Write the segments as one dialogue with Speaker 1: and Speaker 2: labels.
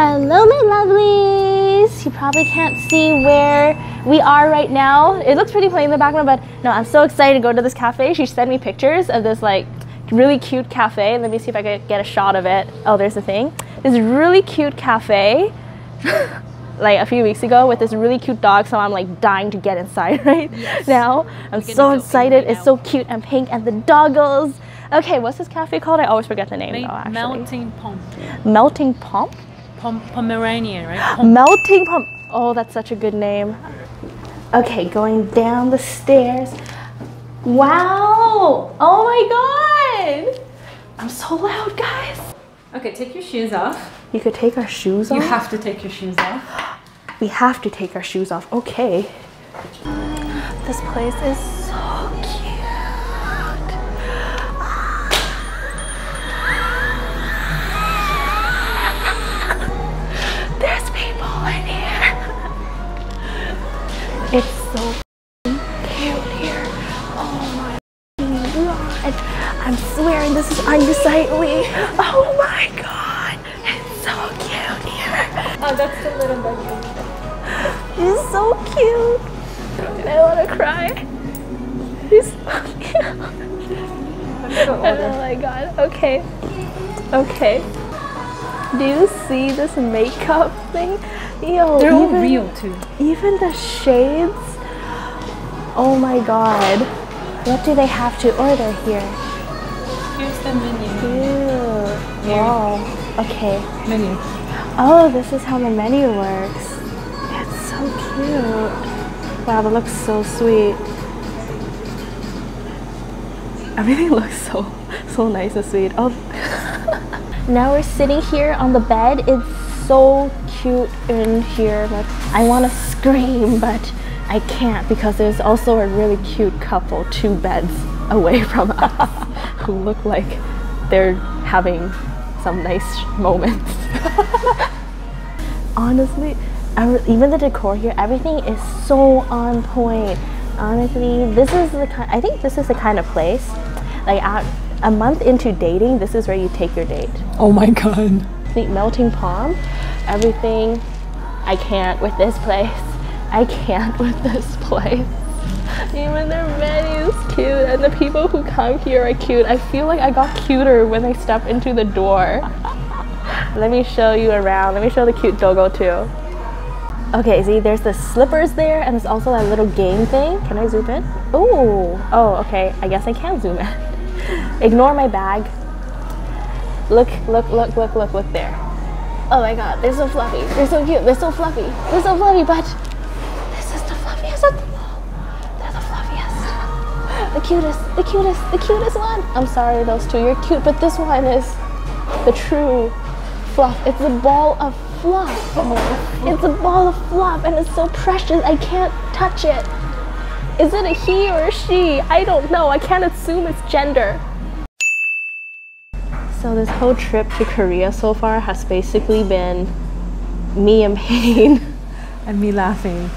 Speaker 1: Hello, my lovelies! You probably can't see where we are right now. It looks pretty plain in the background, but no, I'm so excited to go to this cafe. She sent me pictures of this like really cute cafe. Let me see if I can get a shot of it. Oh, there's the thing. This really cute cafe. like a few weeks ago with this really cute dog so I'm like dying to get inside right yes. now. I'm so excited. Right it's so cute and pink and the doggles. Okay, what's this cafe called? I always forget the name though actually.
Speaker 2: Melting pump
Speaker 1: Melting Pom?
Speaker 2: Pom Pomeranian, right?
Speaker 1: Pom. Melting Pom. Oh, that's such a good name. Okay, going down the stairs. Wow! Oh my god! I'm so loud, guys.
Speaker 2: Okay, take your shoes off.
Speaker 1: You could take our shoes off?
Speaker 2: You have to take your shoes off.
Speaker 1: We have to take our shoes off. Okay. This place is so god. I'm swearing this is unsightly. Oh my god. It's so cute here.
Speaker 2: Oh, that's the little bedroom.
Speaker 1: He's so cute. I want to cry. He's so cute. Oh my god. Okay. Okay. Do you see this makeup thing?
Speaker 2: Yo, They're even, all real too.
Speaker 1: Even the shades. Oh my god. What do they have to order here?
Speaker 2: Here's the menu.
Speaker 1: Ew. Wow. Okay.
Speaker 2: Menu.
Speaker 1: Oh, this is how the menu works. It's so cute. Wow, that looks so sweet. Everything looks so so nice and sweet. Oh. now we're sitting here on the bed. It's so cute in here. Like I want to scream, but I can't because there's also a really cute couple two beds away from us who look like they're having some nice moments. Honestly, even the decor here, everything is so on point. Honestly, this is the kind, I think this is the kind of place, like at, a month into dating, this is where you take your date.
Speaker 2: Oh my God.
Speaker 1: The melting Pom, everything, I can't with this place. I can't with this place. Even their menu is cute and the people who come here are cute. I feel like I got cuter when I stepped into the door. Let me show you around. Let me show the cute doggo too. Okay, see, there's the slippers there and there's also that little game thing. Can I zoom in? Oh, oh, okay. I guess I can zoom in. Ignore my bag. Look, look, look, look, look, look there. Oh my god, they're so fluffy. They're so cute. They're so fluffy. They're so fluffy, but cutest, the cutest, the cutest one. I'm sorry, those two, you're cute, but this one is the true fluff. It's a ball of fluff. It's a ball of fluff and it's so precious. I can't touch it. Is it a he or a she? I don't know. I can't assume its gender. So this whole trip to Korea so far has basically been me in pain.
Speaker 2: And me laughing.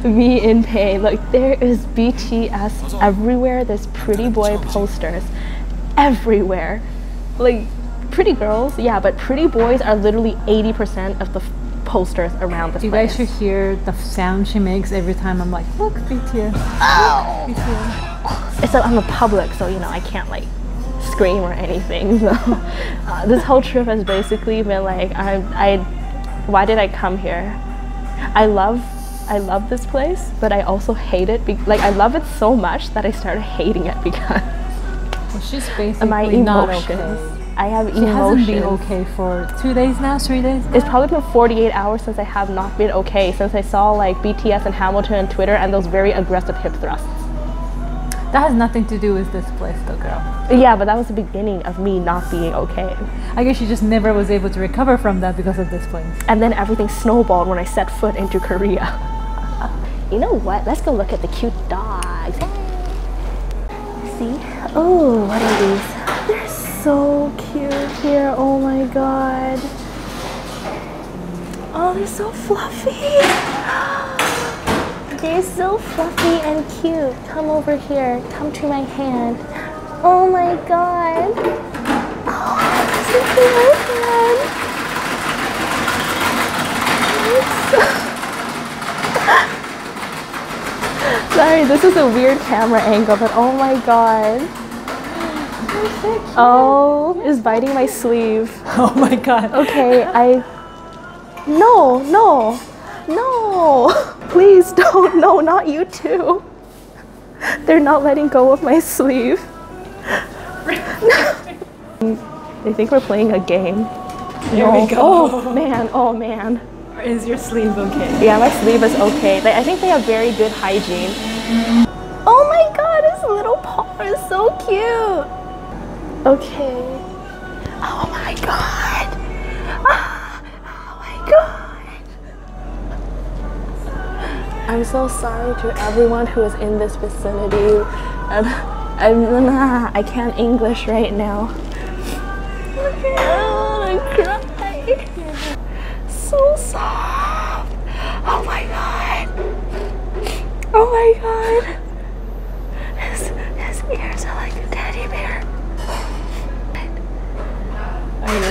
Speaker 1: me in pain. Like there is BTS everywhere. There's pretty boy posters everywhere. Like pretty girls, yeah, but pretty boys are literally 80% of the posters around this
Speaker 2: You
Speaker 1: place.
Speaker 2: guys should hear the sound she makes every time I'm like, look, BTS.
Speaker 1: Oh. BTS. It's I'm a public, so you know I can't like scream or anything. So uh, this whole trip has basically been like I I why did I come here? I love I love this place, but I also hate it. like I love it so much that I started hating it because
Speaker 2: well, she's basically my emotions. not okay.
Speaker 1: I have
Speaker 2: she
Speaker 1: emotions.
Speaker 2: hasn't been okay for two days now, three days. Now?
Speaker 1: It's probably been 48 hours since I have not been okay. Since I saw like BTS and Hamilton on Twitter and those very aggressive hip thrusts.
Speaker 2: That has nothing to do with this place, though, girl.
Speaker 1: Yeah, but that was the beginning of me not being okay.
Speaker 2: I guess you just never was able to recover from that because of this place.
Speaker 1: And then everything snowballed when I set foot into Korea. You know what? Let's go look at the cute dogs. See? Oh, what are these? They're so cute here. Oh my god. Oh, they're so fluffy. They're so fluffy and cute. Come over here. Come to my hand. Oh my god. Oh, this is my hand. Sorry, this is a weird camera angle, but oh my god. Oh, is biting my sleeve.
Speaker 2: Oh my god.
Speaker 1: Okay, I. No, no, no. Please don't. No, not you too. They're not letting go of my sleeve. they think we're playing a game.
Speaker 2: There
Speaker 1: No.
Speaker 2: we go.
Speaker 1: Oh man, oh man.
Speaker 2: Is your sleeve okay?
Speaker 1: Yeah, my sleeve is okay. They, I think they have very good hygiene. Oh my god, his little paw is so cute. Okay. Oh my god. Ah, Oh my god. I'm so sorry to everyone who is in this vicinity. I'm, I'm, I can't English right now.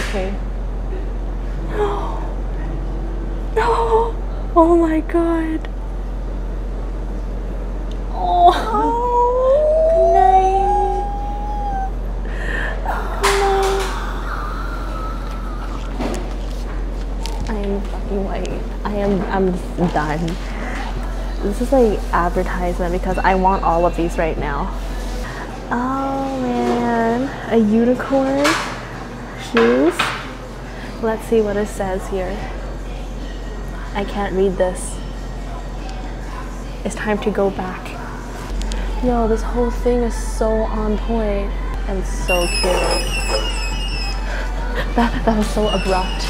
Speaker 2: Okay?
Speaker 1: No. No. Oh my god.
Speaker 2: Oh.
Speaker 1: I am fucking white. I am I'm done. This is like advertisement because I want all of these right now. Oh man, a unicorn shoes. Let's see what it says here. I can't read this. It's time to go back. Yo, this whole thing is so on point and so cute. That, that was so abrupt.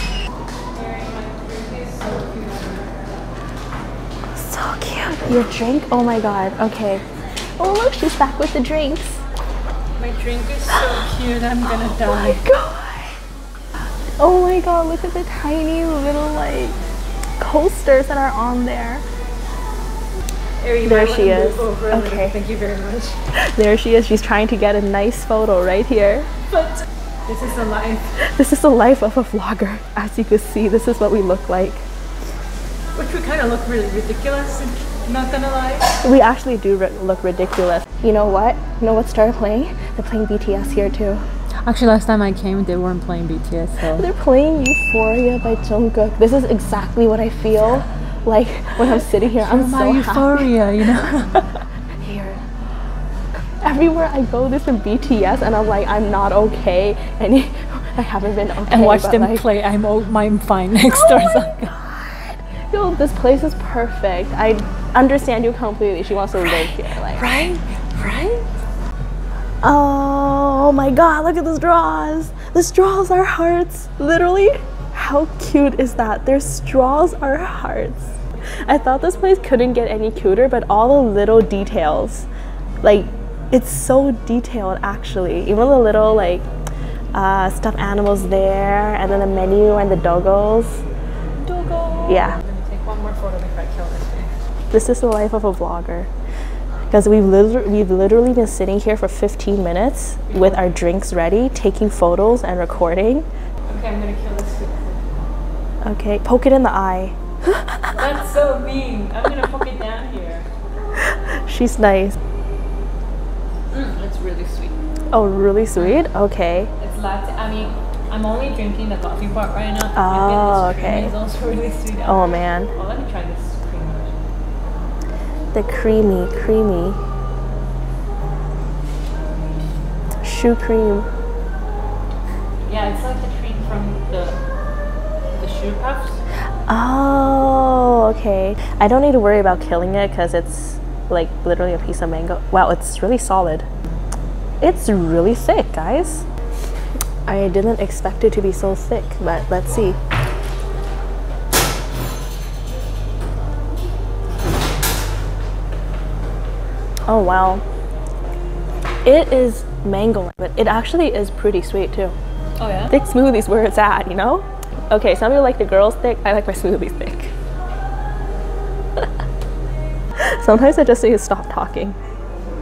Speaker 1: So cute. Your drink? Oh my god. Okay. Oh look, she's back with the drinks.
Speaker 2: My drink is so cute. I'm gonna
Speaker 1: Oh
Speaker 2: die.
Speaker 1: my god. Oh my god, look at the tiny little like coasters that are on there. There she is.
Speaker 2: move over a little.
Speaker 1: Okay.
Speaker 2: Thank you very much.
Speaker 1: There she is. She's trying to get a nice photo right here.
Speaker 2: But this is the life.
Speaker 1: This is the life of a vlogger. As you can see, this is what we look like.
Speaker 2: Which we kind of look really ridiculous. Not gonna lie.
Speaker 1: We actually do look ridiculous. You know what? You know what started playing? They're playing BTS here too.
Speaker 2: Actually, last time I came, they weren't playing BTS, so.
Speaker 1: They're playing Euphoria by Jungkook. This is exactly what I feel like when I'm sitting here. I'm
Speaker 2: my
Speaker 1: so happy.
Speaker 2: euphoria, you know.
Speaker 1: Here. Everywhere I go, there's some BTS, and I'm like, I'm not okay, and I haven't been okay.
Speaker 2: and watch them
Speaker 1: like,
Speaker 2: play. I'm oh, I'm fine next oh door.
Speaker 1: Oh my god! Yo, this place is perfect. I understand you completely. She wants to live here, like.
Speaker 2: Right? Right?
Speaker 1: Um, Oh my god, look at the straws. The straws are hearts. Literally, how cute is that? Their straws are hearts. I thought this place couldn't get any cuter, but all the little details, like, it's so detailed actually. Even the little, like, uh, stuffed animals there, and then the menu and the doggos.
Speaker 2: Dogo.
Speaker 1: Yeah.
Speaker 2: I'm gonna take one more photo before I kill this thing.
Speaker 1: This is the life of a vlogger. Because we've, liter- we've literally been sitting here for 15 minutes with our drinks ready, taking photos and recording.
Speaker 2: Okay, I'm gonna kill this.
Speaker 1: Okay, poke it in the eye.
Speaker 2: That's so mean. I'm gonna poke it down here.
Speaker 1: She's nice.
Speaker 2: Mm, it's really sweet.
Speaker 1: Oh, really sweet? Okay.
Speaker 2: It's latte. I mean, I'm only drinking the coffee part right now.
Speaker 1: Oh, okay.
Speaker 2: is also really sweet.
Speaker 1: Oh man.
Speaker 2: Oh, let me try this.
Speaker 1: The creamy, creamy. Shoe cream.
Speaker 2: Yeah, it's like the cream from the the choux puffs.
Speaker 1: Oh, okay. I don't need to worry about killing it because it's like literally a piece of mango. Wow, it's really solid. It's really thick, guys. I didn't expect it to be so thick, but let's see. Oh, wow. It is mango, but it actually is pretty sweet too
Speaker 2: Oh yeah.
Speaker 1: thick smoothies where it's at, you know? Okay, some people like the girls thick. I like my smoothies thick. Sometimes I just need to stop talking.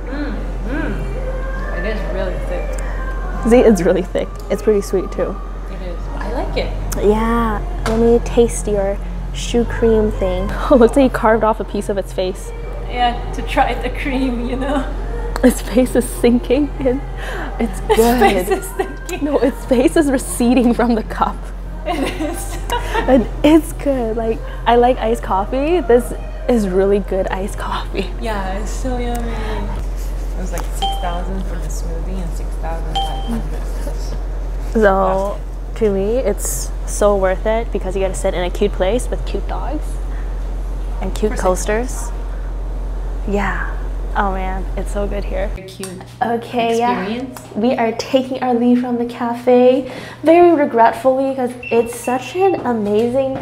Speaker 1: Mm-hmm.
Speaker 2: It is really thick.
Speaker 1: See, it's really thick. It's pretty sweet too.
Speaker 2: It is. I like it.
Speaker 1: Yeah, let me taste your shoe cream thing. Oh, looks like he carved off a piece of its face.
Speaker 2: Yeah, to try the cream, you know.
Speaker 1: Its face is sinking in. It's good.
Speaker 2: Its face is thinking.
Speaker 1: no, its face is receding from the cup.
Speaker 2: It is.
Speaker 1: And it's good. Like I like iced coffee. This is really good iced coffee.
Speaker 2: yeah, it's so yummy. It was like six thousand for the smoothie and six thousand five hundred.
Speaker 1: So to me, it's so worth it because you get to sit in a cute place with cute dogs and cute coasters. Yeah. Oh man, it's so good here.
Speaker 2: Cute
Speaker 1: Okay, yeah. We are taking our leave from the cafe very regretfully because it's such an amazing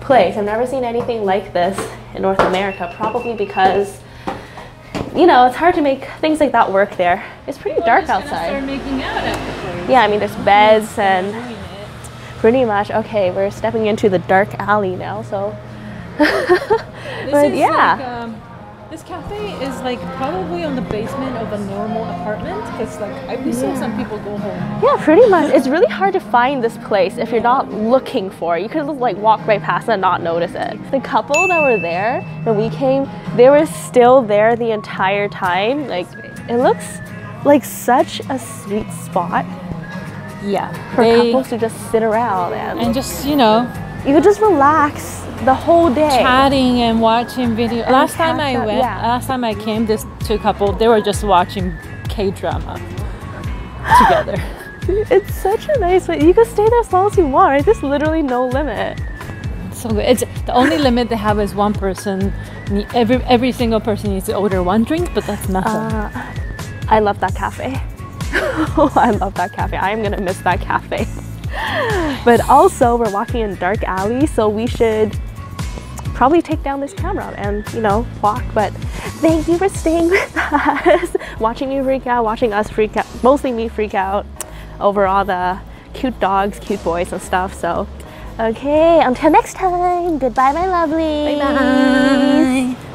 Speaker 1: place. I've never seen anything like this in North America, probably because you know, it's hard to make things like that work there. It's pretty dark
Speaker 2: Start
Speaker 1: outside.
Speaker 2: making out at the place.
Speaker 1: Yeah, I mean there's beds and pretty much okay, we're stepping into the dark alley now, so
Speaker 2: This
Speaker 1: But
Speaker 2: is
Speaker 1: yeah.
Speaker 2: like, um, this cafe is like probably on the basement of a normal apartment because like I we saw some people go home.
Speaker 1: Yeah, pretty much. It's really hard to find this place if you're not looking for it. You could just like walk right past it and not notice it. The couple that were there when we came, they were still there the entire time. Like it looks like such a sweet spot
Speaker 2: Yeah,
Speaker 1: for couples to just sit around and,
Speaker 2: and just you know
Speaker 1: you could just relax the whole day.
Speaker 2: chatting and watching video. last time I went,
Speaker 1: yeah.
Speaker 2: last time I came, this two couple they were just watching K drama together.
Speaker 1: It's such a nice way. You can stay there as long as you want. Right? There's literally no limit.
Speaker 2: so good. It's the only limit they have is one person. Every every single person needs to order one drink, but that's nothing.
Speaker 1: Uh, I love that cafe. I love that cafe. I am gonna miss that cafe. But also, we're walking in dark alley, so we should probably take down this camera and you know walk. But thank you for staying with us, watching me freak out, watching us freak out. Mostly me freak out over all the cute dogs, cute boys, and stuff. So, okay, until next time. Goodbye, my lovelies.
Speaker 2: Bye.